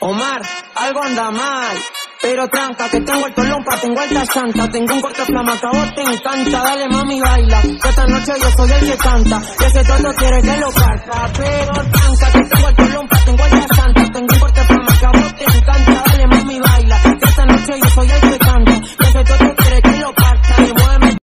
Omar, algo anda mal. Pero tranca, que tengo el tolompa, tengo alta santa, tengo un corte flamaca, vos te encanta, dale mami baila, que esta noche yo soy el que canta, que ese todo quiere que lo parta, pero